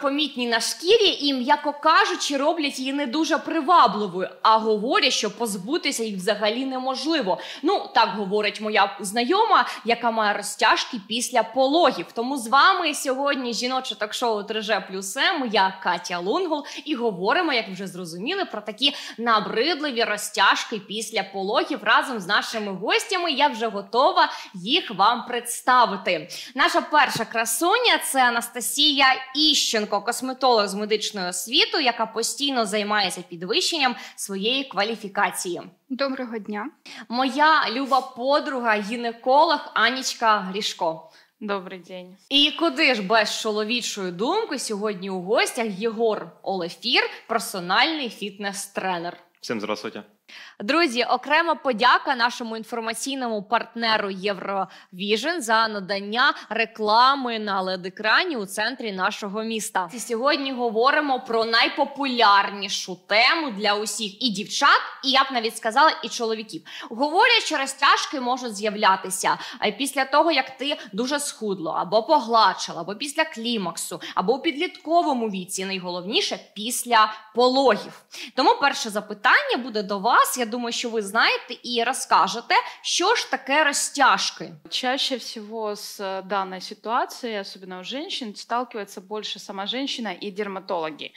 помітні на шкірі і, м'яко кажучи, роблять її не дуже привабливою, а говорять, що позбутися їх взагалі неможливо. Ну так говорить моя знайома, яка має розтяжки після пологів. Тому з вами сьогодні жіноче ток-шоу 3G плюс М, Я Катя Лунгол, і говоримо, як вже зрозуміли, про такі набридливі розтяжки після пологів разом з нашими гостями. Я вже готова їх вам представити. Наша перша красуня це Анастасія Іщенко, косметолог з медичною освітою, яка постійно займається підвищенням своєї кваліфікації. Доброго дня. Моя люба подруга, гінеколог Анічка Грішко. Добрий день. І куди ж без чоловічої думки сьогодні у гостях Єгор Олефір, персональний фітнес-тренер. Всем здравствуйте. Друзі, окрема подяка нашому інформаційному партнеру Євровіжн за надання реклами на LED-екрані у центрі нашого міста. І сьогодні говоримо про найпопулярнішу тему для усіх і дівчат, і я б навіть сказала, і чоловіків. Говорять, що розтяжки можуть з'являтися е, після того, як ти дуже схудло, або погладшила, або після клімаксу, або у підлітковому віці. Найголовніше після пологів. Тому перше запитання буде до вас. Я думаю, що ви знаєте і розкажете, що ж таке розтяжки. Чаще всего с данной ситуацией, особенно у женщин, сталкивается больше сама женщина и дерматологи.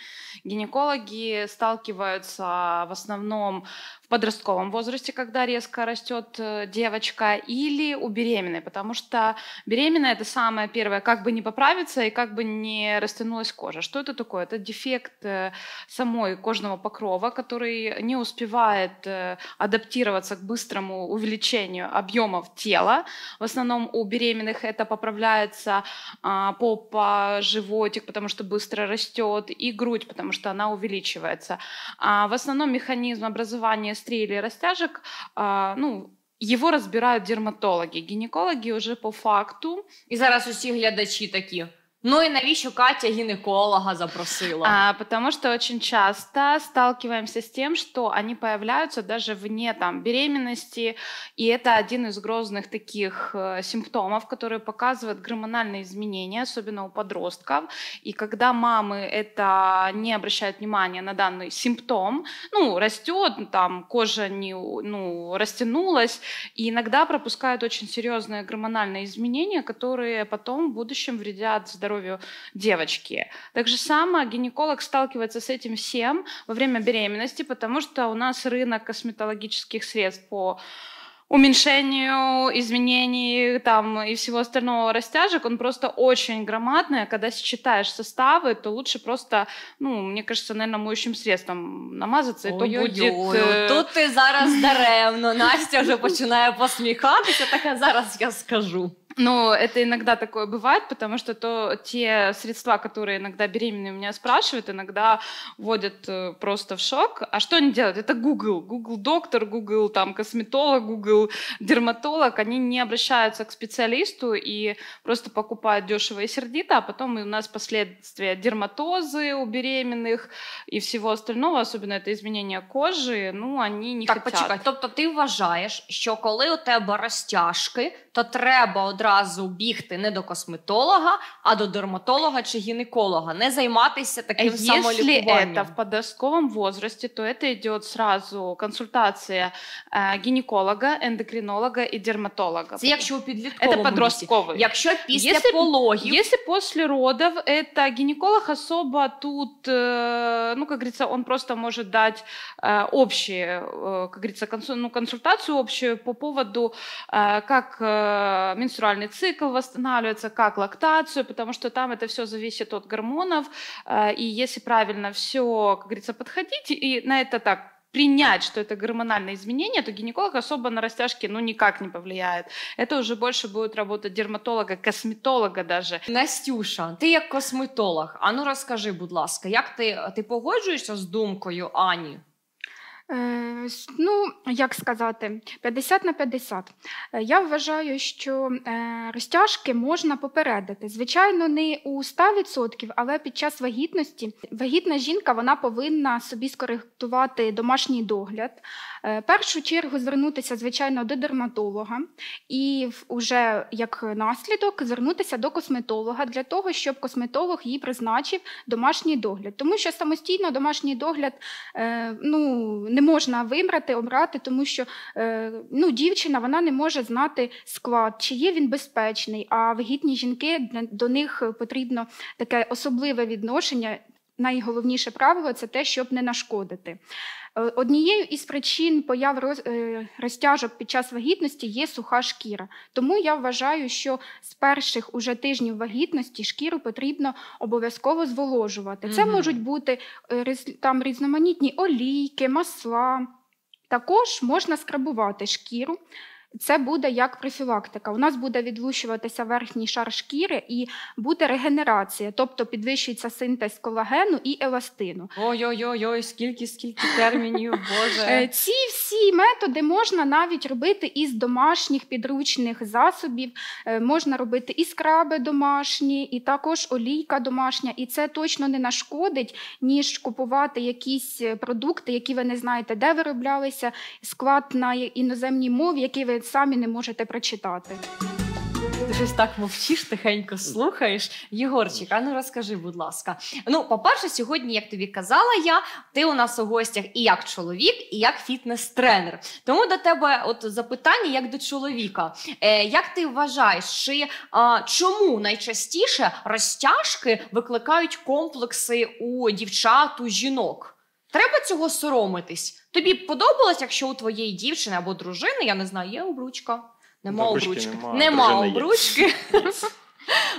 Гинекологи сталкиваются в основном в подростковом возрасте, когда резко растет э, девочка, или у беременной, потому что беременная это самое первое, как бы не поправиться и как бы не растянулась кожа. Что это такое? Это дефект э, самой кожного покрова, который не успевает э, адаптироваться к быстрому увеличению объемов тела. В основном у беременных это поправляется а, попа, животик, потому что быстро растет, и грудь, потому что она увеличивается. А в основном механизм образования стрелей или растяжек, ну, его разбирают дерматологи. Гинекологи уже по факту. І зараз усі глядачі такі. Ну і навіщо Катя гінеколога запросила? А, потому что очень часто сталкиваемся с тем, что они появляются даже вне там, беременности, и это один из грозных таких э, симптомов, которые показывают гормональные изменения, особенно у подростков. И когда мамы это не обращают внимания на данный симптом, ну, растет, там кожа не, ну, растянулась, и иногда пропускают очень серьезные гормональные изменения, которые потом в будущем вредят здоровью здоровью девочки. Так же само гинеколог сталкивается с этим всем во время беременности, потому что у нас рынок косметологических средств по уменьшению изменений там и всего остального растяжек, он просто очень громадный, а когда считаешь составы, то лучше просто, ну, мне кажется, наверное, моющим средством намазаться, і то буде... Э, Тут ти зараз даремно. Настя вже починає посміхатися, так зараз я скажу. Ну, это иногда такое бывает, потому что то, те средства, которые иногда беременные у меня спрашивают, иногда вводят э, просто в шок. А что они делают? Это Google. Google доктор, Google там косметолог, Google дерматолог. Они не обращаются к специалисту и просто покупают дешево и сердито, а потом у нас последствия дерматозы у беременных и всего остального, особенно это изменение кожи, ну, они не так, хотят. почекай, тобто ти вважаєш, що коли у тебе розтяжки, то треба одразу бігти не до косметолога, а до дерматолога чи гінеколога, не займатися таким Если самолікуванням. это в подростковом возрасте, то это идет сразу консультация э, гинеколога, эндокринолога и дерматолога. Це якщо у підлітковому Это подростковый. віці. Якщо після Если- пологів, Если после родов, это гинеколог особо тут, э, ну, как говорится, он просто может дать э, общие, э, как говорится, консу- ну, консультацию общую по поводу, э, как э, менструальный цикл восстанавливается, как лактацию, потому что там это все зависит от гормонов, э, и если правильно все, как говорится, подходить, и на это так принять, что это гормональное изменение, то гинеколог особо на растяжки ну никак не повлияет. Это уже больше будет работа дерматолога, косметолога даже. Настюша, ти як косметолог, ану розкажи, будь ласка, як ти, ти погоджуєшся з думкою Ані? Е, ну, як сказати, 50 на 50. Е, Я вважаю, що е, розтяжки можна попередити. Звичайно, не у 100%, але під час вагітності вагітна жінка вона повинна собі скоректувати домашній догляд, першу чергу звернутися, звичайно, до дерматолога і вже як наслідок звернутися до косметолога для того, щоб косметолог їй призначив домашній догляд. Тому що самостійно домашній догляд ну, не можна вибрати, обрати, тому що е, ну, дівчина вона не може знати склад, чи є він безпечний, а вагітні жінки до них потрібно таке особливе відношення. Найголовніше правило це те, щоб не нашкодити. Е, Однією із причин появ е, розтяжок під час вагітності є суха шкіра. Тому я вважаю, що з перших уже тижнів вагітності шкіру потрібно обов'язково зволожувати. Це можуть бути е, там різноманітні олійки, масла. Також можна скрабувати шкіру. Це буде як профілактика. У нас буде відлущуватися верхній шар шкіри і буде регенерація, тобто підвищується синтез колагену і еластину. Ой-ой-ой, скільки, скільки термінів, Е, Боже. Ці всі методи можна навіть робити із домашніх підручних засобів. Е, Можна робити і скраби домашні, і також олійка домашня. І це точно не нашкодить, ніж купувати якісь е, продукти, які ви не знаєте, де вироблялися, склад на іноземній мові, який ви самі не можете прочитати. Ти щось так мовчиш, тихенько слухаєш. Єгорчик, а ну розкажи, будь ласка. Ну, по-перше, сьогодні, як тобі казала я, ти у нас у гостях і як чоловік, і як фітнес-тренер. Тому до тебе от запитання як до чоловіка. Е, як ти вважаєш, чи а, чому найчастіше розтяжки викликають комплекси у дівчат, у жінок? Треба цього соромитись. Тобі б подобалось, якщо у твоєї дівчини або дружини, я не знаю, є обручка? Нема Обручки обручки. нема, Нема дружина є. обручки. Я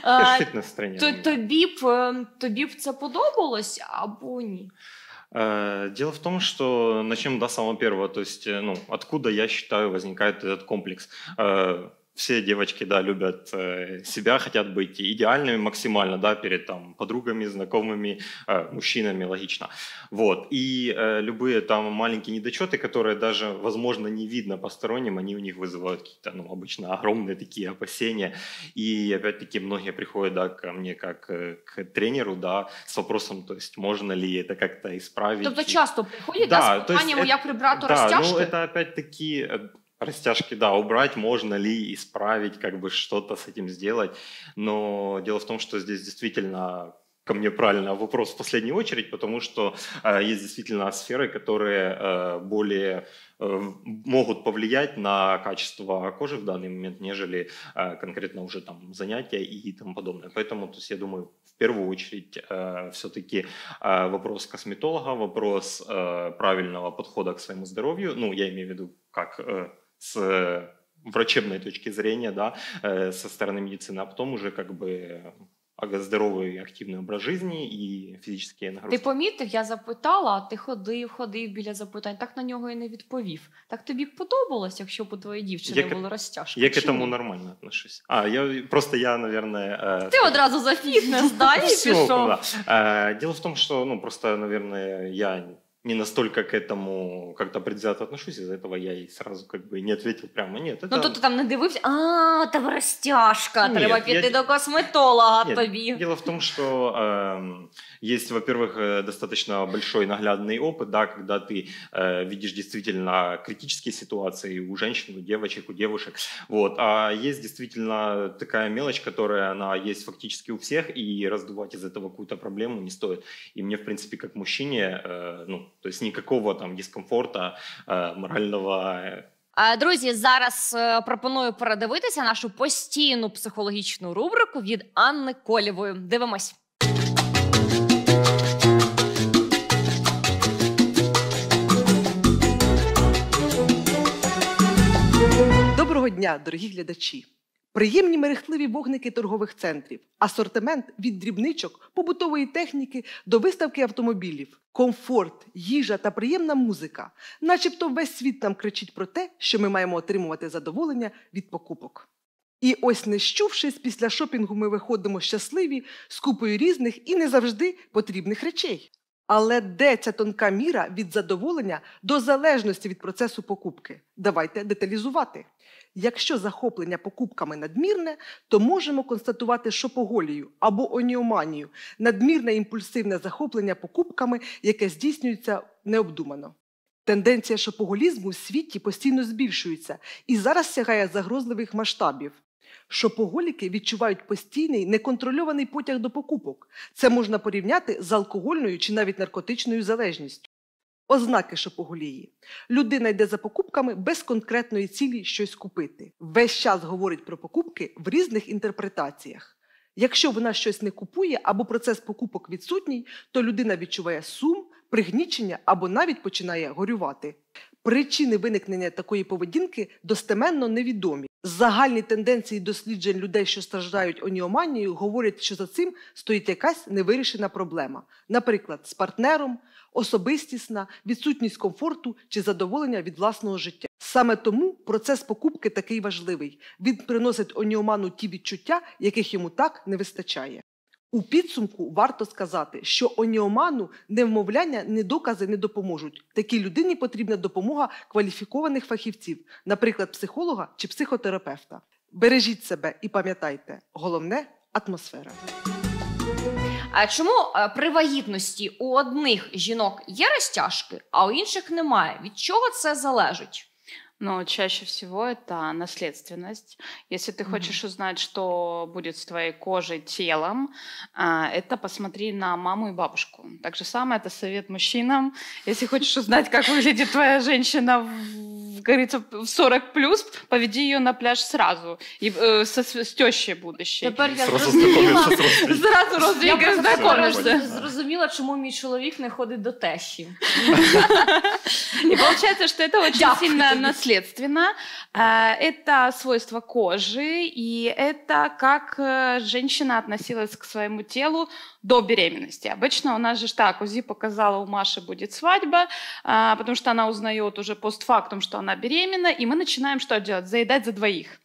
А, ж фитнес-тренер. то- Тобі б е, тобі б це подобалось або ні? Э, Дело в том, что начнем до самого первого, то есть, э, ну, откуда, я считаю, возникает этот комплекс. Э, Все девочки, да, любят э, себя, хотят быть идеальными максимально, да, перед там подругами, знакомыми, э, мужчинами, логично. Вот. И э, любые там маленькие недочеты, которые даже, возможно, не видно посторонним, они у них вызывают какие-то, ну, обычно огромные такие опасения. И опять-таки многие приходят, да, ко мне как к тренеру, да, с вопросом, то есть можно ли это как-то исправить. Тобто часто приходять Да, да, питанням, это- як прибрати да, розтяжки? ну это опять-таки растяжки, да, убрать, можно ли исправить, как бы что-то с этим сделать. Но дело в том, что здесь действительно ко мне правильно вопрос в последнюю очередь, потому что э, есть действительно сферы, которые э, более э, могут повлиять на качество кожи в данный момент, нежели э, конкретно уже там занятия и тому подобное. Поэтому, то есть, я думаю, в первую очередь э, все-таки э, вопрос косметолога, вопрос э, правильного подхода к своему здоровью, ну, я имею в виду как э, с э, врачебной точки зрения, да, э, со стороны медицины, а потом уже как бы э, здоровый активный образ жизни и физические Ти нагрузки. помітив, я запитала, а ти ходив, ходив біля запитань, так на нього і не відповів. Так тобі б подобалось, якщо б у твоєї дівчини Я к- були розтяжки? Я к чи этому ні? нормально отношусь. А, я просто я, наверное... э, Ти одразу за фітнес, да, і Всё, пішов. да. Э, Дело в том, что, ну, просто, наверное, я не настолько к этому как-то предвзято отношусь, из-за этого я и сразу как бы не ответил прямо. Нет, это... Ну то ти там не дивився, а, тебе розтяжка, Ні, треба я- піти до косметолога Нет, тобі. Дело в том, что эм, есть, во-первых, э, достаточно большой наглядный опыт, да, когда ты э, видишь действительно критические ситуации у женщин, у девочек, у девушек. Вот. А есть действительно такая мелочь, которая она есть фактически у всех, и раздувать из этого какую-то проблему не стоит. И мне, в принципе, как мужчине, э, ну, то есть никакого там дискомфорта э, морального э, А, Друзі, зараз е, пропоную передивитися нашу постійну психологічну рубрику від Анни Колєвої. Дивимось. Дня, дорогі глядачі! Приємні мерехтливі вогники торгових центрів, асортимент від дрібничок, побутової техніки до виставки автомобілів, комфорт, їжа та приємна музика. Начебто весь світ нам кричить про те, що ми маємо отримувати задоволення від покупок. І ось не щувшись, після шопінгу ми виходимо щасливі з купою різних і не завжди потрібних речей. Але де ця тонка міра від задоволення до залежності від процесу покупки? Давайте деталізувати. Якщо захоплення покупками надмірне, то можемо констатувати шопоголію або оніоманію надмірне імпульсивне захоплення покупками, яке здійснюється необдумано. Тенденція шопоголізму в світі постійно збільшується і зараз сягає загрозливих масштабів. Шопоголіки відчувають постійний неконтрольований потяг до покупок. Це можна порівняти з алкогольною чи навіть наркотичною залежністю. Ознаки шопоголії. Людина йде за покупками без конкретної цілі щось купити. Весь час говорить про покупки в різних інтерпретаціях. Якщо вона щось не купує або процес покупок відсутній, то людина відчуває сум, пригнічення або навіть починає горювати. Причини виникнення такої поведінки достеменно невідомі. Загальні тенденції досліджень людей, що страждають оніоманією, говорять, що за цим стоїть якась невирішена проблема, наприклад, з партнером, особистісна, відсутність комфорту чи задоволення від власного життя. Саме тому процес покупки такий важливий. Він приносить оніоману ті відчуття, яких йому так не вистачає. У підсумку варто сказати, що оніоману невмовляння, не докази не допоможуть. Такій людині потрібна допомога кваліфікованих фахівців, наприклад, психолога чи психотерапевта. Бережіть себе і пам'ятайте, головне атмосфера. А чому е, при вагітності у одних жінок є розтяжки, а у інших немає? Від чого це залежить? Но чаще всего это наследственность. Если ты Мгм. хочешь узнать, что будет с твоей кожей, телом, а, это посмотри на маму и бабушку. Так же самое это совет мужчинам. Если хочешь узнать, как выглядит твоя женщина в, говорится, в 40 плюс, поведи ее на пляж сразу. И, э, со, с, с тещей будущей. Тепер я Сразу зрозуміла. знакомишься с родственниками. Сразу Я родственникам просто знакомишься. зараз зрозуміла, чому мій чоловік не ходить до тещі. И получается, что это очень Дякую сильно тобі. наследственно. Э, Это свойство кожи, и это как э, женщина относилась к своему телу до беременности. Обычно у нас же ж так, УЗИ показала, у Маши будет свадьба, а, потому что она узнает уже постфактум, что она беременна, и мы начинаем что делать? Заедать за двоих.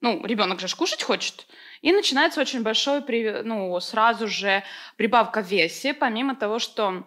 Ну, ребенок же кушать хочет. И начинается очень большой, ну, сразу же прибавка в весе, помимо того, что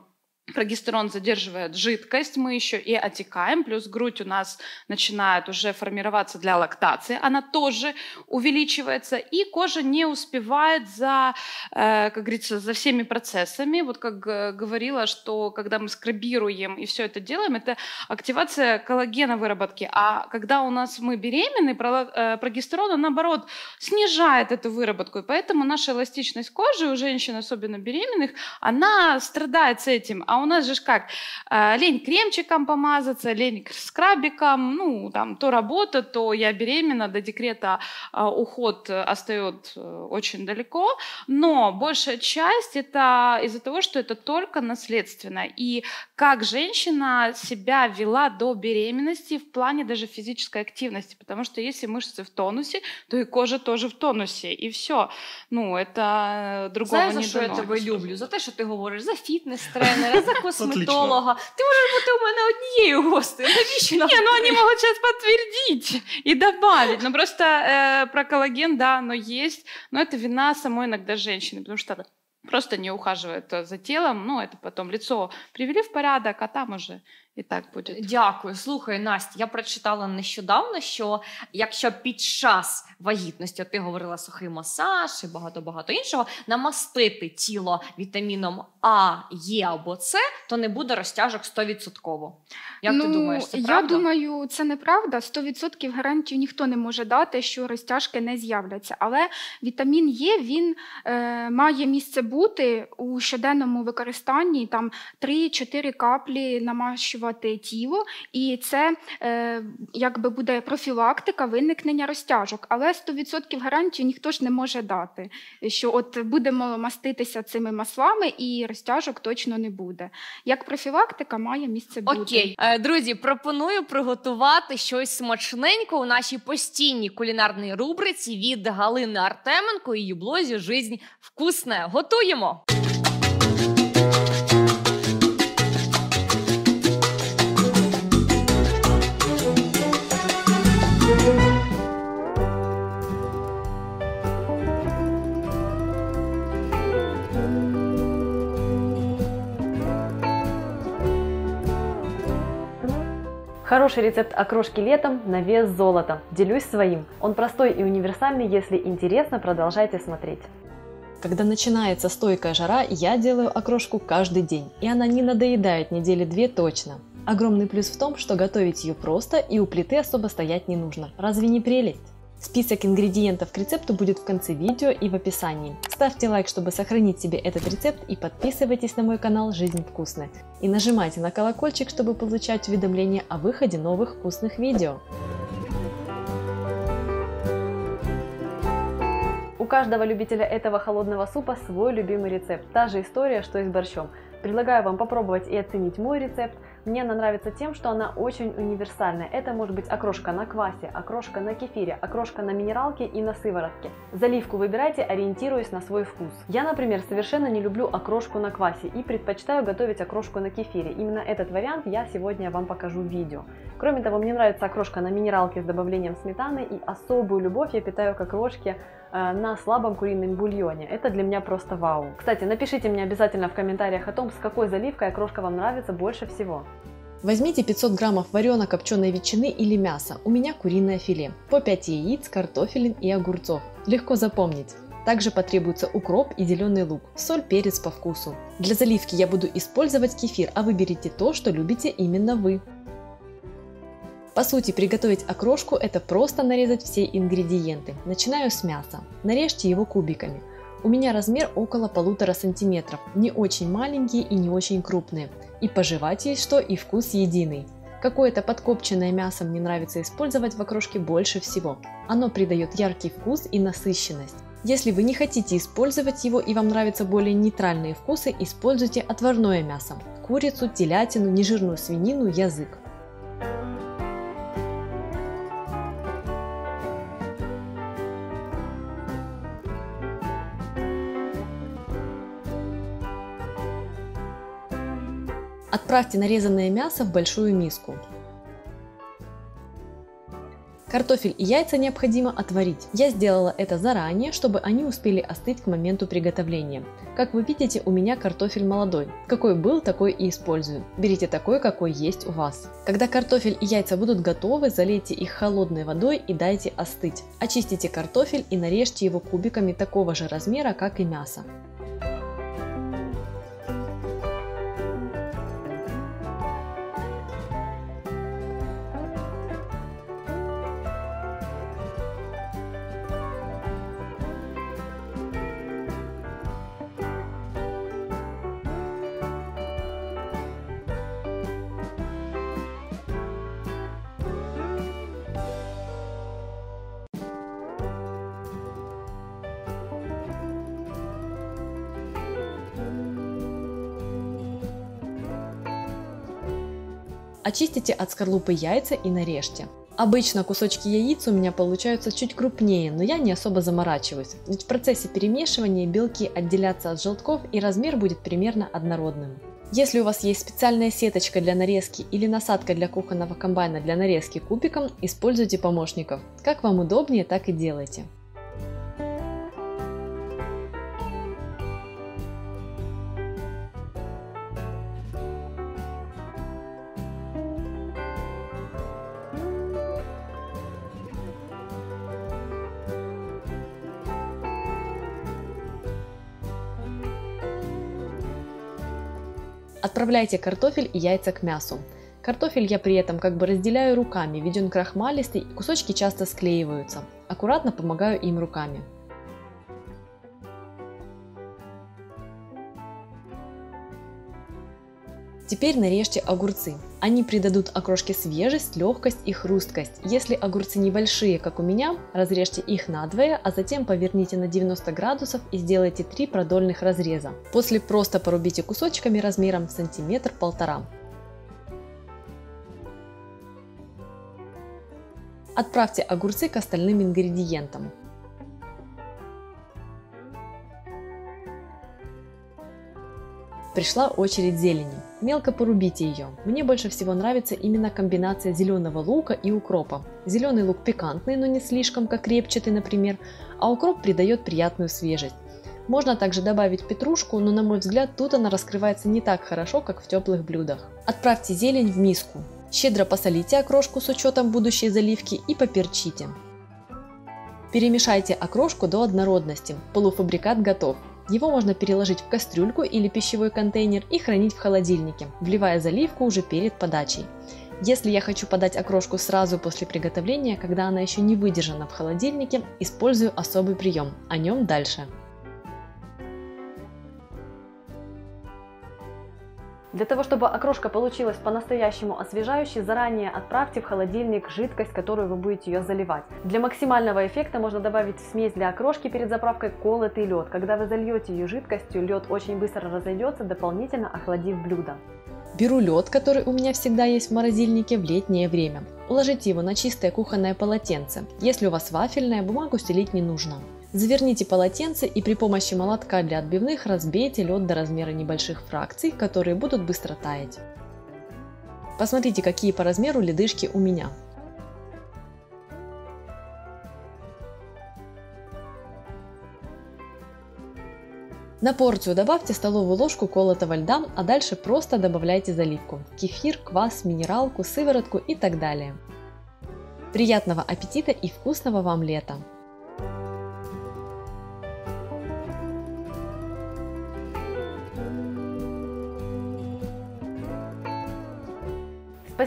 прогестерон задерживает жидкость, мы еще и отекаем, плюс грудь у нас начинает уже формироваться для лактации, она тоже увеличивается, и кожа не успевает за, э, как говорится, за всеми процессами. Вот как э, говорила, что когда мы скрабируем и все это делаем, это активация коллагена выработки, а когда у нас мы беременны, э, прогестерон, он, наоборот, снижает эту выработку, и поэтому наша эластичность кожи у женщин, особенно беременных, она страдает с этим. А у нас же как, э, лень кремчиком помазаться, лень скрабиком, ну, там, то работа, то я беременна, до декрета э, уход э, остает э, очень далеко, но большая часть это из-за того, что это только наследственно. И как женщина себя вела до беременности в плане даже физической активности, потому что если мышцы в тонусе, то и кожа тоже в тонусе, и все. Ну, это э, другого за не що я дано. тебе люблю? За те, що ти говориш за фітнес-тренера, за косметолога. Ти можеш бути у мене однією гостею. Навіщо нам? Не, ну они могут сейчас подтвердить и добавить. Ну просто э, про коллаген, да, оно есть, но это вина самой иногда женщины, потому что она просто не ухаживает э, за телом, ну это потом лицо привели в порядок, а там уже и так будет. Дякую. Слухай, Настя, я прочитала нещодавно, що якщо під час вагітності, от ти говорила сухий масаж і багато-багато іншого, намастити тіло вітаміном А, Е або С, то не буде розтяжок 100%. Як ти думаєш, це Ну, я думаю, це неправда. 100% гарантію ніхто не може дати, що розтяжки не з'являться. Але вітамін Є він е, має місце бути у щоденному використанні там 3-4 каплі намащувати тіло, і це е, якби буде профілактика виникнення розтяжок. Але 100% гарантію ніхто ж не може дати, що от будемо маститися цими маслами і розтяжок точно не буде. Як профілактика має місце бути. Окей, Е, друзі, пропоную приготувати щось смачненько у нашій постійній кулінарній рубриці від Галини Артеменко і її блозі Жизнь вкусне. Готуємо! Хороший рецепт окрошки летом на вес золота. Делюсь своим. Он простой и универсальный, если интересно, продолжайте смотреть. Когда начинается стойкая жара, я делаю окрошку каждый день, и она не надоедает недели две точно. Огромный плюс в том, что готовить ее просто и у плиты особо стоять не нужно. Разве не прелесть? Список ингредиентов к рецепту будет в конце видео и в описании. Ставьте лайк, чтобы сохранить себе этот рецепт и подписывайтесь на мой канал «Жизнь вкусная». И нажимайте на колокольчик, чтобы получать уведомления о выходе новых вкусных видео. У каждого любителя этого холодного супа свой любимый рецепт. Та же история, что и с борщом. Предлагаю вам попробовать и оценить мой рецепт. Мне она нравится тем, что она очень универсальная. Это может быть окрошка на квасе, окрошка на кефире, окрошка на минералке и на сыворотке. Заливку выбирайте, ориентируясь на свой вкус. Я, например, совершенно не люблю окрошку на квасе и предпочитаю готовить окрошку на кефире. Именно этот вариант я сегодня вам покажу в видео. Кроме того, мне нравится окрошка на минералке с добавлением сметаны и особую любовь я питаю к окрошке э, на слабом курином бульоне. Это для меня просто вау. Кстати, напишите мне обязательно в комментариях о том, с какой заливкой окрошка вам нравится больше всего. Возьмите 500 граммов варено-копченой ветчины или мяса, у меня куриное филе, по 5 яиц, картофелин и огурцов. Легко запомнить. Также потребуется укроп и зеленый лук, соль, перец по вкусу. Для заливки я буду использовать кефир, а выберите то, что любите именно вы. По сути, приготовить окрошку – это просто нарезать все ингредиенты. Начинаю с мяса. Нарежьте его кубиками. У меня размер около полутора сантиметров, не очень маленькие и не очень крупные. И пожевать есть что, и вкус единый. Какое-то подкопченное мясо мне нравится использовать в окрошке больше всего. Оно придает яркий вкус и насыщенность. Если вы не хотите использовать его и вам нравятся более нейтральные вкусы, используйте отварное мясо. Курицу, телятину, нежирную свинину, язык. Отправьте нарезанное мясо в большую миску. Картофель и яйца необходимо отварить. Я сделала это заранее, чтобы они успели остыть к моменту приготовления. Как вы видите, у меня картофель молодой. Какой был, такой и использую. Берите такой, какой есть у вас. Когда картофель и яйца будут готовы, залейте их холодной водой и дайте остыть. Очистите картофель и нарежьте его кубиками такого же размера, как и мясо. Очистите от скорлупы яйца и нарежьте. Обычно кусочки яиц у меня получаются чуть крупнее, но я не особо заморачиваюсь, ведь в процессе перемешивания белки отделятся от желтков и размер будет примерно однородным. Если у вас есть специальная сеточка для нарезки или насадка для кухонного комбайна для нарезки кубиком, используйте помощников. Как вам удобнее, так и делайте. Отправляйте картофель и яйца к мясу. Картофель я при этом как бы разделяю руками, ведь он крахмалистый и кусочки часто склеиваются. Аккуратно помогаю им руками. Теперь нарежьте огурцы. Они придадут окрошке свежесть, легкость и хрусткость. Если огурцы небольшие, как у меня, разрежьте их надвое, а затем поверните на 90 градусов и сделайте 3 продольных разреза. После просто порубите кусочками размером сантиметр-полтора. Отправьте огурцы к остальным ингредиентам. Пришла очередь зелени. Мелко порубите ее. Мне больше всего нравится именно комбинация зеленого лука и укропа. Зеленый лук пикантный, но не слишком, как репчатый, например, а укроп придает приятную свежесть. Можно также добавить петрушку, но на мой взгляд тут она раскрывается не так хорошо, как в теплых блюдах. Отправьте зелень в миску. Щедро посолите окрошку с учетом будущей заливки и поперчите. Перемешайте окрошку до однородности. Полуфабрикат готов. Его можно переложить в кастрюльку или пищевой контейнер и хранить в холодильнике, вливая заливку уже перед подачей. Если я хочу подать окрошку сразу после приготовления, когда она еще не выдержана в холодильнике, использую особый прием. О нем дальше. Для того, чтобы окрошка получилась по-настоящему освежающей, заранее отправьте в холодильник жидкость, которую вы будете ее заливать. Для максимального эффекта можно добавить в смесь для окрошки перед заправкой колотый лед. Когда вы зальете ее жидкостью, лед очень быстро разойдется, дополнительно охладив блюдо. Беру лед, который у меня всегда есть в морозильнике в летнее время. Уложите его на чистое кухонное полотенце. Если у вас вафельное, бумагу стелить не нужно. Заверните полотенце и при помощи молотка для отбивных разбейте лед до размера небольших фракций, которые будут быстро таять. Посмотрите, какие по размеру ледышки у меня. На порцию добавьте столовую ложку колотого льда, а дальше просто добавляйте заливку – кефир, квас, минералку, сыворотку и так далее. Приятного аппетита и вкусного вам лета!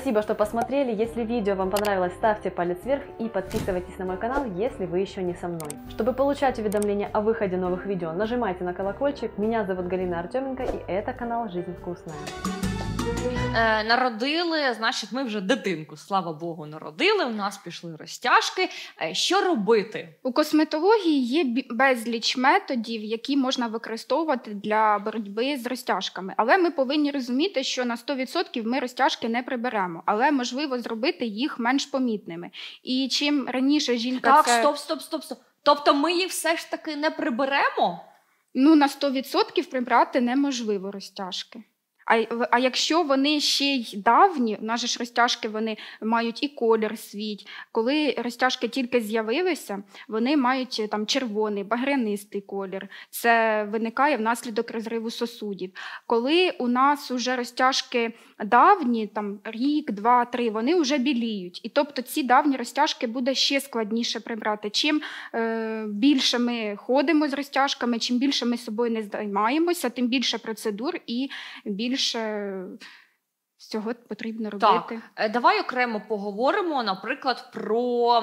Спасибо, что посмотрели. Если видео вам понравилось, ставьте палец вверх и подписывайтесь на мой канал, если вы еще не со мной. Чтобы получать уведомления о выходе новых видео, нажимайте на колокольчик. Меня зовут Галина Артеменко и это канал Жизнь Вкусная. Е, народили, значить, ми вже дитинку, слава Богу, народили. У нас пішли розтяжки. Е, що робити? У косметології є безліч методів, які можна використовувати для боротьби з розтяжками. Але ми повинні розуміти, що на 100% ми розтяжки не приберемо, але можливо зробити їх менш помітними. І чим раніше жінка Так, це стоп, стоп, стоп, стоп. Тобто ми їх все ж таки не приберемо? ну на 100% прибрати неможливо розтяжки. А, а якщо вони ще й давні, у нас же ж розтяжки вони мають і колір свій. Коли розтяжки тільки з'явилися, вони мають е, там червоний, багрянистий колір. Це виникає внаслідок розриву сосудів. Коли у нас вже розтяжки давні, там рік, два, три, вони вже біліють. І тобто ці давні розтяжки буде ще складніше прибрати. Чим е, більше ми ходимо з розтяжками, чим більше ми собою не займаємося, тим більше процедур і більше всього потрібно робити. Так. Е, Давай окремо поговоримо, наприклад, про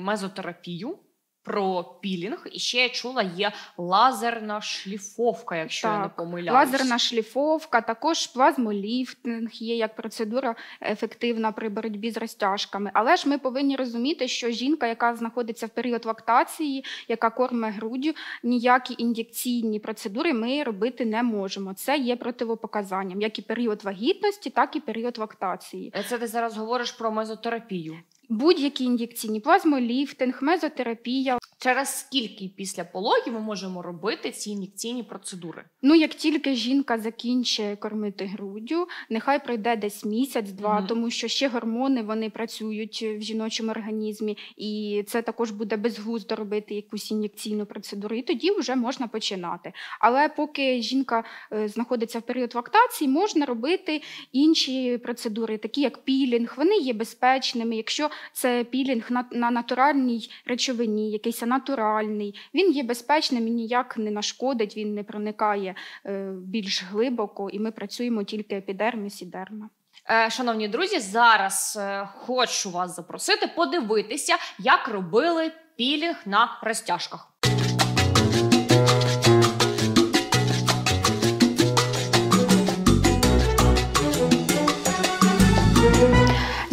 мезотерапію, про пілінг. І ще я чула, є лазерна шліфовка, якщо я не Так, помиляюсь. Лазерна шліфовка, також плазмоліфтинг є як процедура ефективна при боротьбі з розтяжками. Але ж ми повинні розуміти, що жінка, яка знаходиться в період лактації, яка корме груддю, ніякі ін'єкційні процедури ми робити не можемо. Це є противопоказанням, як і період вагітності, так і період лактації. Е, Це ти зараз говориш про мезотерапію. Будь-які ін'єкційні плазмоліфтинг, мезотерапія. Через скільки після пологів ми можемо робити ці ін'єкційні процедури? Ну, як тільки жінка закінчує кормити груддю, нехай пройде десь місяць-два, Мгм. тому що ще гормони вони працюють в жіночому організмі, і це також буде безглуздо робити якусь ін'єкційну процедуру, і тоді вже можна починати. Але поки жінка е, знаходиться в період лактації, можна робити інші процедури, такі як пілінг. Вони є безпечними. Якщо це пілінг на, на натуральній речовині, якийсь натуральний, він є безпечним і ніяк не нашкодить, він не проникає е, більш глибоко, і ми працюємо тільки епідерміс і дерма. Е, Шановні друзі, зараз е, хочу вас запросити подивитися, як робили пілінг на розтяжках.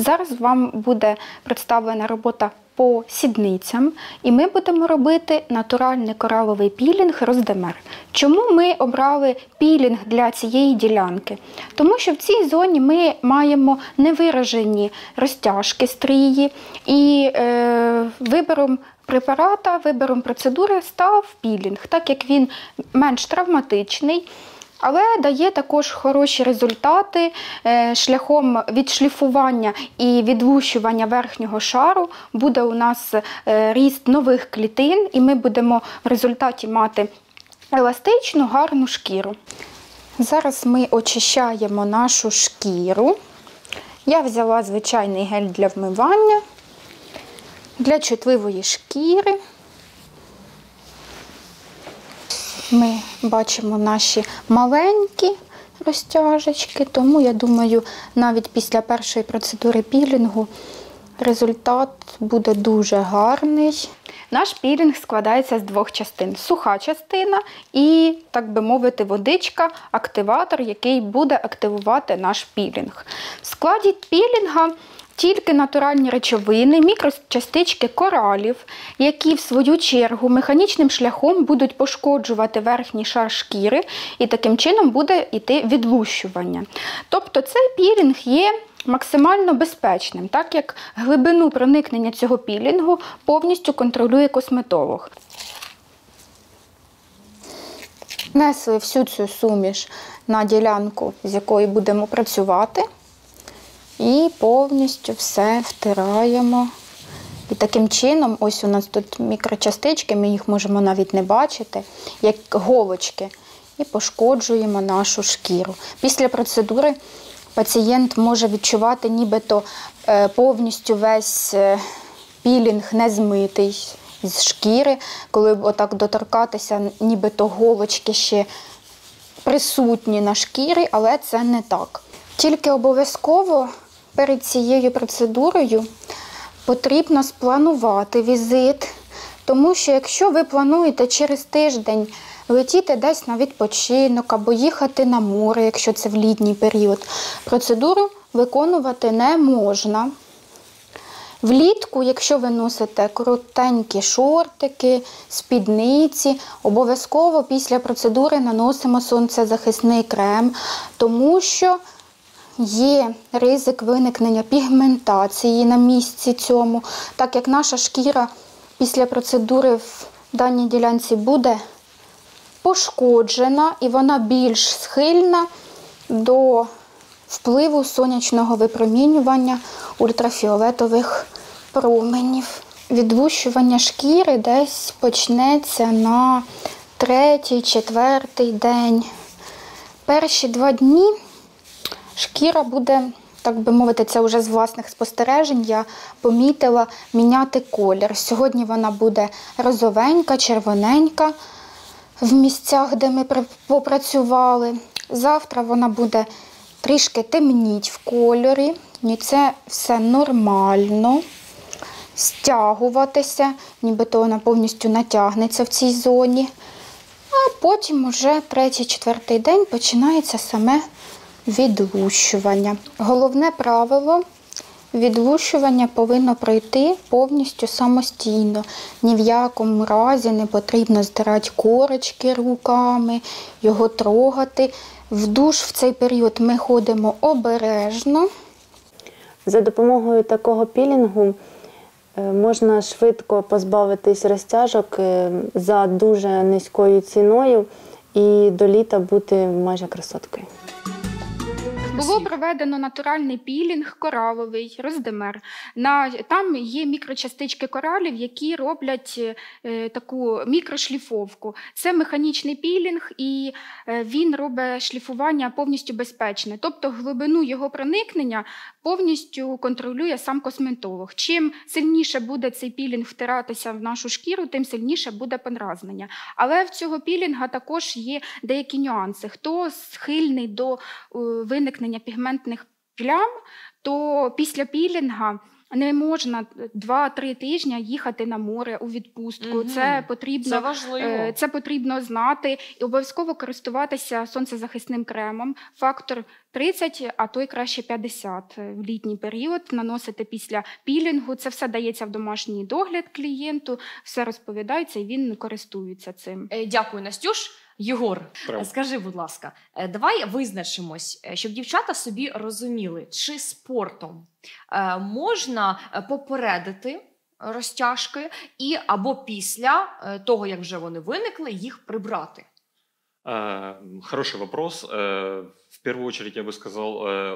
Зараз вам буде представлена робота по сідницям, і ми будемо робити натуральний кораловий пілінг роздемер. Чому ми обрали пілінг для цієї ділянки? Тому що в цій зоні ми маємо невиражені розтяжки стрії, і е, вибором препарата, вибором процедури став пілінг, так як він менш травматичний. Але дає також хороші результати Е, шляхом відшліфування і відлущування верхнього шару буде у нас е, ріст нових клітин, і ми будемо в результаті мати еластичну гарну шкіру. Зараз ми очищаємо нашу шкіру. Я взяла звичайний гель для вмивання для чутливої шкіри. Ми бачимо наші маленькі розтяжечки, тому я думаю, навіть після першої процедури пілінгу результат буде дуже гарний. Наш пілінг складається з двох частин: суха частина і, так би мовити, водичка, активатор, який буде активувати наш пілінг. В складі пілінга тільки натуральні речовини, мікрочастички коралів, які в свою чергу механічним шляхом будуть пошкоджувати верхній шар шкіри, і таким чином буде йти відлущування. Тобто цей пілінг є максимально безпечним, так як глибину проникнення цього пілінгу повністю контролює косметолог. Несли всю цю суміш на ділянку, з якою будемо працювати, і повністю все втираємо. І таким чином, ось у нас тут мікрочастички, ми їх можемо навіть не бачити, як голочки, і пошкоджуємо нашу шкіру. Після процедури пацієнт може відчувати нібито е, повністю весь е, пілінг не змитий з шкіри, коли отак доторкатися, нібито голочки ще присутні на шкірі, але це не так. Тільки обов'язково перед цією процедурою потрібно спланувати візит, тому що якщо ви плануєте через тиждень летіти десь на відпочинок або їхати на море, якщо це в літній період, процедуру виконувати не можна. Влітку, якщо ви носите коротенькі шортики, спідниці, обов'язково після процедури наносимо сонцезахисний крем, тому що є ризик виникнення пігментації на місці цьому, так як наша шкіра після процедури в даній ділянці буде пошкоджена і вона більш схильна до впливу сонячного випромінювання ультрафіолетових променів. Відвущування шкіри десь почнеться на третій, четвертий день. Перші два дні шкіра буде, так би мовити, це вже з власних спостережень. Я помітила міняти колір. Сьогодні вона буде розовенька, червоненька в місцях, де ми попрацювали. Завтра вона буде трішки темніть в кольорі, і це все нормально. Стягуватися, нібито вона повністю натягнеться в цій зоні. А потім уже третій-четвертий день починається саме відлущування. Головне правило відлущування повинно пройти повністю самостійно. Ні в якому разі не потрібно здирати корочки руками, його трогати. В душ в цей період ми ходимо обережно. За допомогою такого пілінгу е, можна швидко позбавитись розтяжок е, за дуже низькою ціною і до літа бути майже красоткою. Було проведено натуральний пілінг кораловий, роздемер. На, Там є мікрочастички коралів, які роблять е, таку мікрошліфовку. Це механічний пілінг, і е, він робить шліфування повністю безпечне. Тобто глибину його проникнення повністю контролює сам косметолог. Чим сильніше буде цей пілінг втиратися в нашу шкіру, тим сильніше буде подразнення. Але в цього пілінга також є деякі нюанси. Хто схильний до е, виникнення пігментних плям, то після пілінга. Не можна 2-3 тижні їхати на море у відпустку. Угу. Це потрібно це, важливо. Е, це потрібно знати і обов'язково користуватися сонцезахисним кремом. Фактор 30, а то й краще 50 в літній період. Наносити після пілінгу. Це все дається в домашній догляд клієнту, все розповідається і він користується цим. Е, дякую, Настюш. Єгор, Прям. скажи, будь ласка, е, давай визначимось, е, щоб дівчата собі розуміли, чи спортом е, можна попередити розтяжки і або після того, як вже вони виникли, їх прибрати. Хороший вопрос. В первую очередь я бы сказал,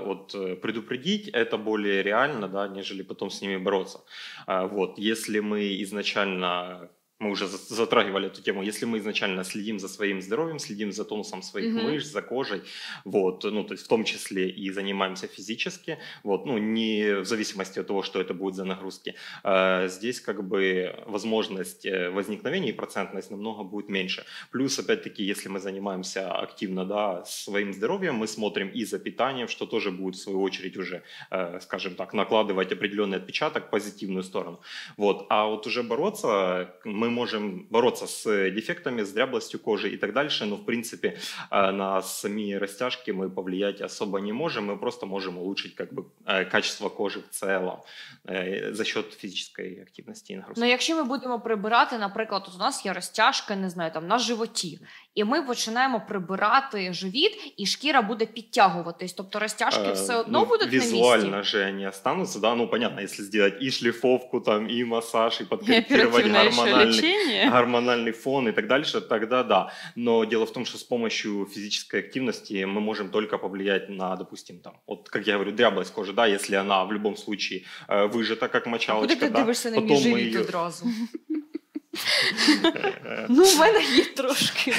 вот предупредить это более реально, да, нежели потом с ними бороться. Вот, если мы изначально мы уже затрагивали эту тему, если мы изначально следим за своим здоровьем, следим за тонусом своих mm-hmm. мышц, за кожей, вот, ну, то есть в том числе и занимаемся физически, вот, ну, не в зависимости от того, что это будет за нагрузки, э, здесь как бы возможность э, возникновения и процентность намного будет меньше. Плюс, опять-таки, если мы занимаемся активно, да, своим здоровьем, мы смотрим и за питанием, что тоже будет в свою очередь уже, э, скажем так, накладывать определенный отпечаток в позитивную сторону. Вот, а вот уже бороться мы можем бороться с дефектами, с дряблостью кожи и так дальше, но в принципе э, на сами растяжки мы повлиять особо не можем, мы просто можем улучшить как бы э, качество кожи в целом э, за счет фізичної активності і нагрузки. Ну, якщо ми будемо прибирати, наприклад, от у нас є розтяжка, не знаю, там на животі, і ми починаємо прибирати живіт, і шкіра буде підтягуватись. Тобто розтяжки все одно ну, будуть визуально на місці. же они останутся, да, ну понятно, если сделать и шлифовку, там, и массаж, и подкорректировать гормональный, гормональный фон и так дальше, тогда да. Но дело в том, что с помощью физической активности мы можем только повлиять на, допустим, там, вот как я говорю, дряблость кожи, да, если она в любом случае э, выжата, как мочалочка, Куди ти да, дивишся на мій потом мы живіт ее... Ну, в мене є трошки.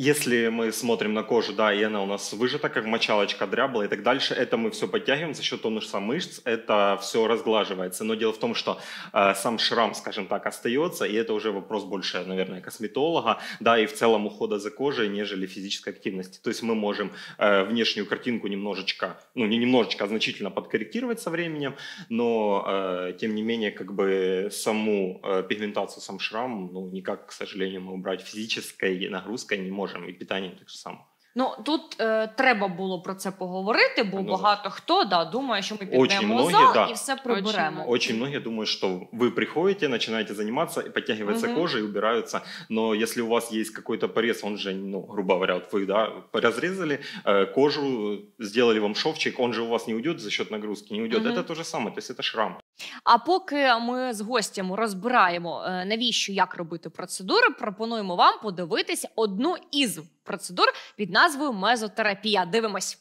Если мы смотрим на кожу, да, и она у нас выжата, как мочалочка, дрябла и так дальше, это мы все подтягиваем за счет тонуса мышц, это все разглаживается. Но дело в том, что э, сам шрам, скажем так, остается, и это уже вопрос больше, наверное, косметолога, да, и в целом ухода за кожей, нежели физической активности. То есть мы можем э, внешнюю картинку немножечко, ну не немножечко, а значительно подкорректировать со временем, но э, тем не менее, как бы саму э, пигментацию, сам шрам, ну никак, к сожалению, мы убрать физической нагрузкой не можем, и питанием так же само. Ну тут е, треба було про це поговорити, бо Ну, багато хто да, думає, що ми Очень підемо многие, зал да. і все приберемо. Очень многие думают, что вы приходите, начинаете заниматься, и подтягивается Мгм. кожа и убираются. Но если у вас есть какой-то порез, он же, ну, грубо говоря, вот вы да, разрезали э, кожу, сделали вам шовчик, он же у вас не уйдет за счет нагрузки, не уйдет. Мгм. Это то же самое, то есть это шрам. А поки ми з гостями розбираємо, е, навіщо як робити процедури, пропонуємо вам подивитися одну із процедур під назвою мезотерапія. Дивимось.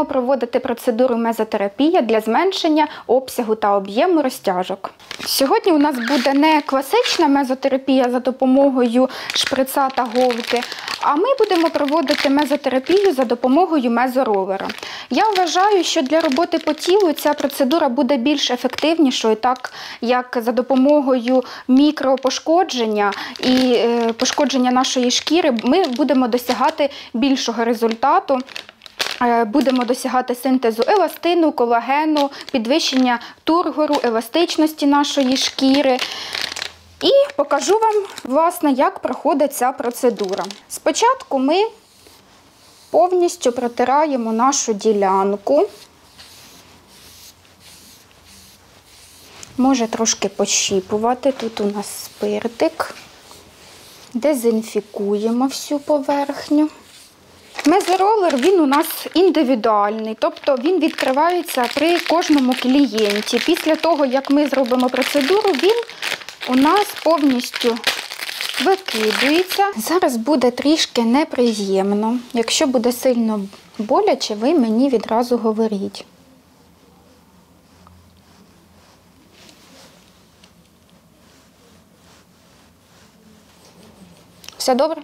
Будемо проводити процедуру мезотерапія для зменшення обсягу та об'єму розтяжок. Сьогодні у нас буде не класична мезотерапія за допомогою шприца та голки, а ми будемо проводити мезотерапію за допомогою мезоровера. Я вважаю, що для роботи по тілу ця процедура буде більш ефективнішою, так як за допомогою мікропошкодження і е, пошкодження нашої шкіри ми будемо досягати більшого результату. Е, Будемо досягати синтезу еластину, колагену, підвищення тургору, еластичності нашої шкіри. І покажу вам, власне, як проходить ця процедура. Спочатку ми повністю протираємо нашу ділянку. Може трошки пощіпувати. Тут у нас спиртик. Дезінфікуємо всю поверхню. Мезоролер він у нас індивідуальний, тобто він відкривається при кожному клієнті. Після того, як ми зробимо процедуру, він у нас повністю викидується. Зараз буде трішки неприємно. Якщо буде сильно боляче, ви мені відразу говоріть. Все добре?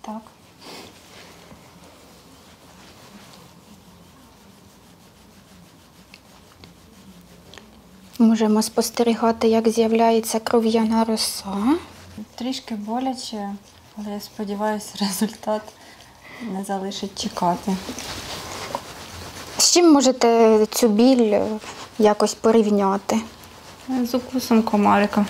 Так. Можемо спостерігати, як з'являється кров'яна роса. Трішки боляче, але я сподіваюся, результат не залишить чекати. З чим можете цю біль е, якось порівняти? З укусом комарика.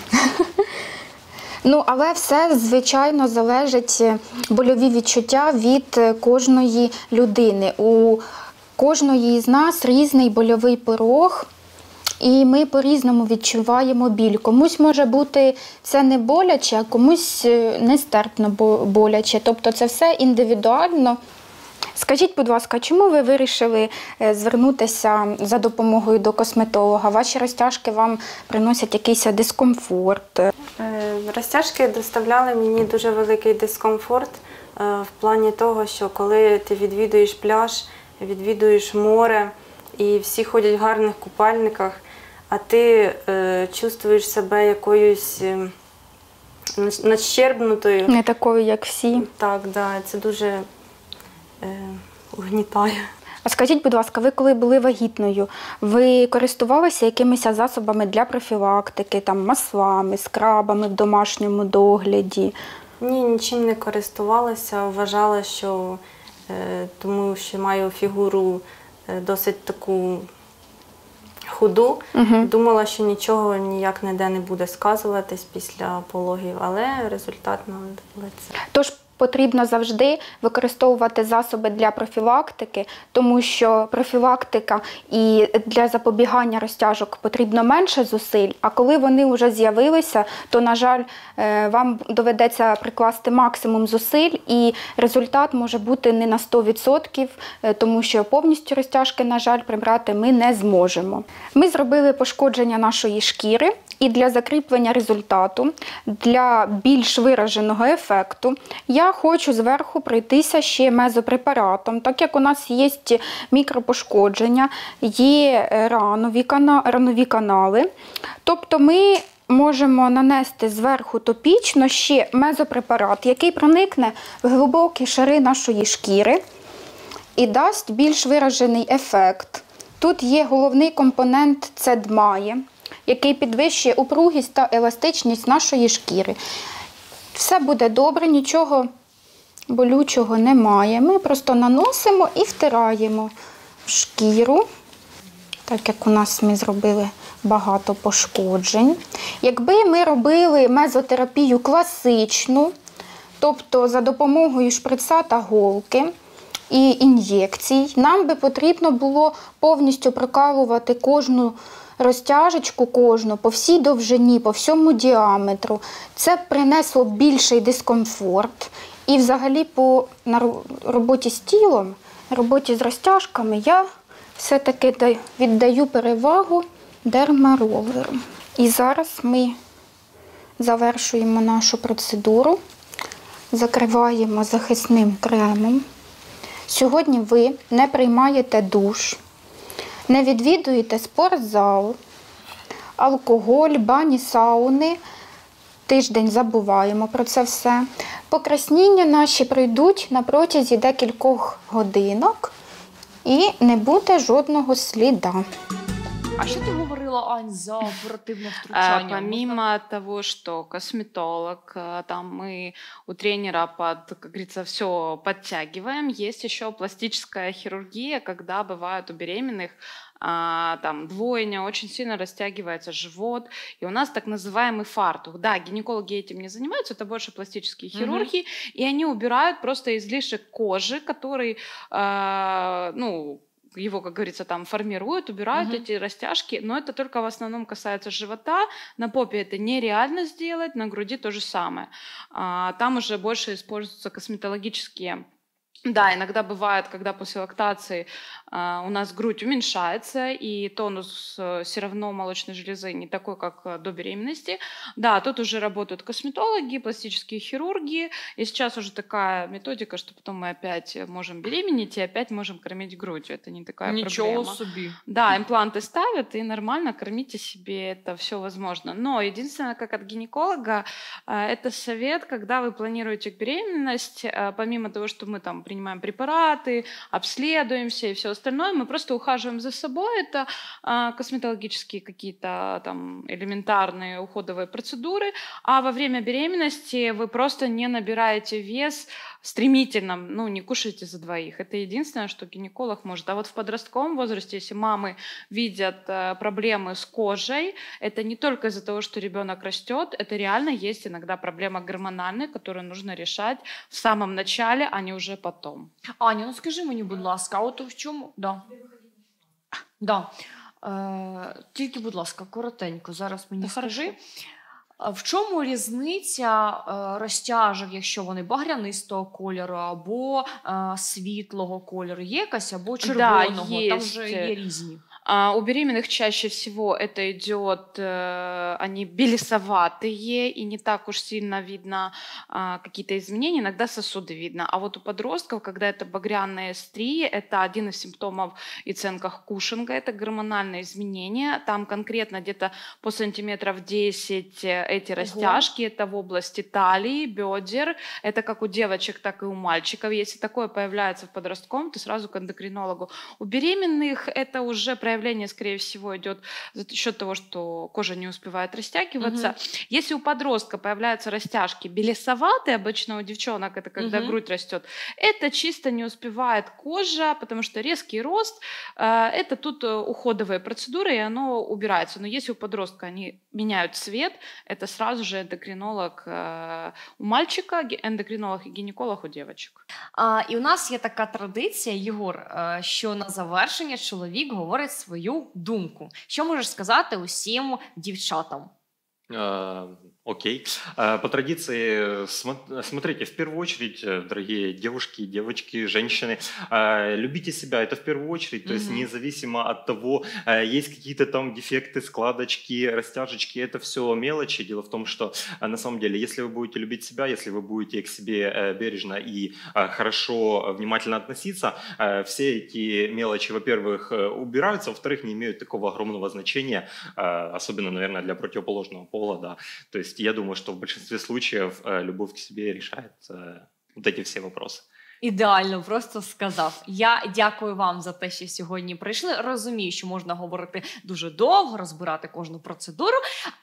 Ну, але все, звичайно, залежить е, больові відчуття від е, кожної людини. У кожної з нас різний больовий порог. І ми по-різному відчуваємо біль. Комусь може бути це не боляче, а комусь е, нестерпно боляче. Тобто це все індивідуально. Скажіть, будь ласка, чому ви вирішили е, звернутися за допомогою до косметолога? Ваші розтяжки вам приносять якийсь дискомфорт? Е, Розтяжки доставляли мені дуже великий дискомфорт в плані того, що коли ти відвідуєш пляж відвідуєш море, і всі ходять в гарних купальниках, а ти е, чувствуєш себе якоюсь е, нач- Не такою, як всі. Так, да, це дуже е, угнітає. А скажіть, будь ласка, ви коли були вагітною, ви користувалися якимись засобами для профілактики, там маслами, скрабами в домашньому догляді? Ні, нічим не користувалася, вважала, що е, тому що маю фігуру е, досить таку худу. Угу. Думала, що нічого ніяк ніде не буде сказуватись після пологів, але результат нам лице. Тож потрібно завжди використовувати засоби для профілактики, тому що профілактика і для запобігання розтяжок потрібно менше зусиль. А коли вони вже з'явилися, то на жаль, е, вам доведеться прикласти максимум зусиль, і результат може бути не на 100%, е, тому що повністю розтяжки, на жаль, прибрати ми не зможемо. Ми зробили пошкодження нашої шкіри. І для закріплення результату, для більш вираженого ефекту, я хочу зверху пройтися ще мезопрепаратом, так як у нас є мікропошкодження, є е, ранові, кана- ранові канали. Тобто ми можемо нанести зверху топічно ще мезопрепарат, який проникне в глибокі шари нашої шкіри і дасть більш виражений ефект. Тут є головний компонент це дмає, який підвищує упругість та еластичність нашої шкіри. Все буде добре, нічого болючого немає. Ми просто наносимо і втираємо в шкіру, так як у нас ми зробили багато пошкоджень. Якби ми робили мезотерапію класичну, тобто за допомогою шприца та голки і ін'єкцій, нам би потрібно було повністю прокалувати кожну розтяжечку кожну по всій довжині, по всьому діаметру. Це принесло більший дискомфорт. І взагалі по на роботі з тілом, роботі з розтяжками я все-таки віддаю перевагу дермаролеру. І зараз ми завершуємо нашу процедуру, закриваємо захисним кремом. Сьогодні ви не приймаєте душ, не відвідуєте спортзал, алкоголь, бані, сауни. Тиждень забуваємо про це все. Покрасніння наші пройдуть на протязі декількох годинок і не буде жодного сліда. А що ти говорила, Ань, за оперативне А, втручання? помимо того, что косметолог, а, там мы у тренера под, как говорится, все подтягиваем, есть еще пластическая хирургия, когда бывает у беременных а, там двойня, очень сильно растягивается живот, и у нас так называемый фартух. Да, гинекологи этим не занимаются, это больше пластические хирурги, и они убирают просто излишек кожи, который, а, ну, его, как говорится, там формируют, убирают Мгм. эти растяжки, но это только в основном касается живота. На попе это нереально сделать, на груди то же самое. А, там уже больше используются косметологические да, иногда бывает, когда после лактации а, у нас грудь уменьшается, и тонус все равно молочной железы не такой, как а, до беременности. Да, тут уже работают косметологи, пластические хирурги, и сейчас уже такая методика, что потом мы опять можем беременеть и опять можем кормить грудью. Это не такая Нічого проблема. собі. Да, импланты ставят, и нормально кормите себе, это все возможно. Но единственное, как от гинеколога, э, это совет, когда вы планируете беременность, э, помимо того, что мы там принимаем препараты, обследуемся и все остальное, мы просто ухаживаем за собой. Это э, косметологические какие-то там элементарные уходовые процедуры. А во время беременности вы просто не набираете вес стремительно, ну, не кушайте за двоих. Это единственное, что гинеколог может. А вот в подростковом возрасте, если мамы видят э, проблемы с кожей, это не только из-за того, что ребенок растет, это реально есть иногда проблема гормональная, которую нужно решать в самом начале, а не уже потом. Аня, ну скажи мені, будь ласка, от в чому. Да. Да. Е, тільки, будь ласка, коротенько, зараз мені Та скажи. хорошо. В чому різниця е, розтяжок, якщо вони багрянистого кольору або е, світлого кольору? Є якась або червоного, Да, є. вже є різні. А у беременных чаще всего это идет, э, они белесоватые, и не так уж сильно видно а, какие-то изменения, иногда сосуды видно. А вот у подростков, когда это багряные стрии, это один из симптомов и ценках Кушинга, это гормональные изменения. Там конкретно где-то по сантиметров 10 э, эти растяжки, это в области талии, бедер, это как у девочек, так и у мальчиков. Если такое появляется в подростком, то сразу к эндокринологу. У беременных это уже проявление, скорее всего, идет за счет того, что кожа не успевает растягиваться. Угу. Если у подростка появляются растяжки белесоватые, обычно у девчонок это когда угу. грудь растет, это чисто не успевает кожа, потому что резкий рост, э, это тут э, уходовые процедуры, и оно убирается. Но если у подростка они меняют цвет, это сразу же эндокринолог э, у мальчика, эндокринолог і гінеколог у дівчинок. А, І у нас є така традиція, Єгор, що на завершення чоловік говорить свою думку. Що можеш сказати усім дівчатам? Окей. А, по традиции, смотрите, в первую очередь, э, дорогие девушки, девочки, женщины, любите себя, это в первую очередь, то есть независимо от того, есть какие-то там дефекты, складочки, растяжечки, это все мелочи. Дело в том, что на самом деле, если вы будете любить себя, если вы будете к себе э, бережно и хорошо, внимательно относиться, все эти мелочи, во-первых, э, убираются, во-вторых, не имеют такого огромного значения, особенно, наверное, для противоположного пола, да. То есть я думаю, что в большинстве случаев э, любовь к себе решает э, вот эти все вопросы. Ідеально, просто сказав. Я дякую вам за те, що сьогодні прийшли. Розумію, що можна говорити дуже довго, розбирати кожну процедуру,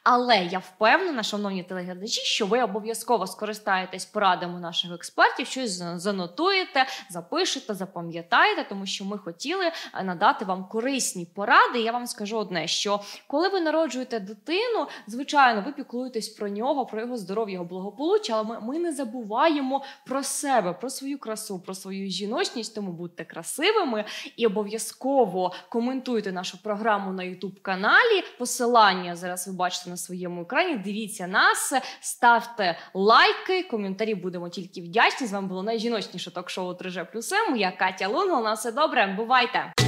але я впевнена, шановні телеглядачі, що ви обов'язково скористаєтесь порадами наших експертів, щось занотуєте, запишете, запам'ятаєте, тому що ми хотіли е, надати вам корисні поради. Я вам скажу одне: що коли ви народжуєте дитину, звичайно, ви піклуєтесь про нього, про його здоров'я, його благополуччя, але ми, ми не забуваємо про себе, про свою красу красу, про свою жіночність, тому будьте красивими і обов'язково коментуйте нашу програму на youtube каналі. Посилання зараз ви бачите на своєму екрані. Дивіться нас, ставте лайки, коментарі будемо тільки вдячні. З вами було найжіночніше ток-шоу 3G плюс Я Катя Лунгол. На все добре. Бувайте!